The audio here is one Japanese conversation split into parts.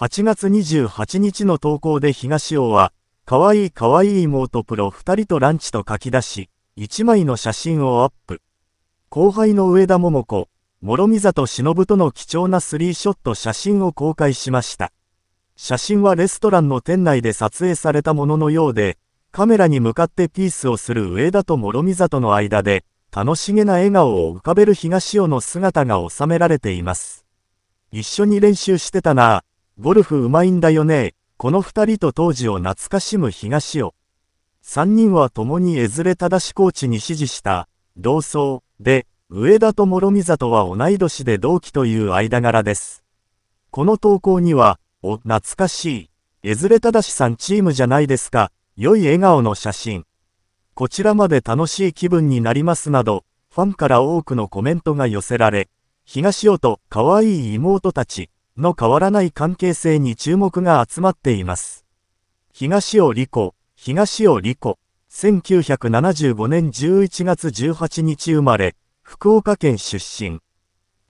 8月28日の投稿で東尾は、かわいいかわいい妹プロ2人とランチと書き出し、1枚の写真をアップ。後輩の上田桃子、諸見里忍との貴重なスリーショット写真を公開しました。写真はレストランの店内で撮影されたもののようで、カメラに向かってピースをする上田と諸見里の間で、楽しげな笑顔を浮かべる東尾の姿が収められています。一緒に練習してたなぁゴルフうまいんだよねこの二人と当時を懐かしむ東尾。三人は共に江連正コーチに指示した、同窓で、上田と諸見里は同い年で同期という間柄です。この投稿には、お、懐かしい。江連正さんチームじゃないですか。良い笑顔の写真。こちらまで楽しい気分になりますなど、ファンから多くのコメントが寄せられ、東尾と可愛い妹たちの変わらない関係性に注目が集まっています。東尾理子、東尾理子、1975年11月18日生まれ、福岡県出身。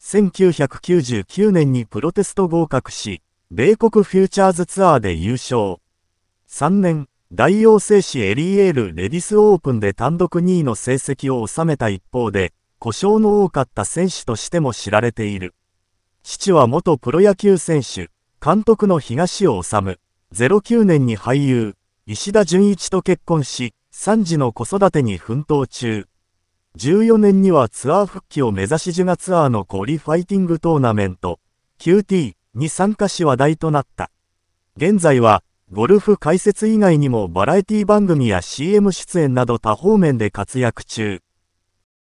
1999年にプロテスト合格し、米国フューチャーズツアーで優勝。3年、大王製紙エリエールレディスオープンで単独2位の成績を収めた一方で、故障の多かった選手としても知られている。父は元プロ野球選手、監督の東尾治。09年に俳優、石田純一と結婚し、3児の子育てに奮闘中。14年にはツアー復帰を目指しジュガツアーのコリファイティングトーナメント、QT に参加し話題となった。現在は、ゴルフ解説以外にもバラエティ番組や CM 出演など多方面で活躍中。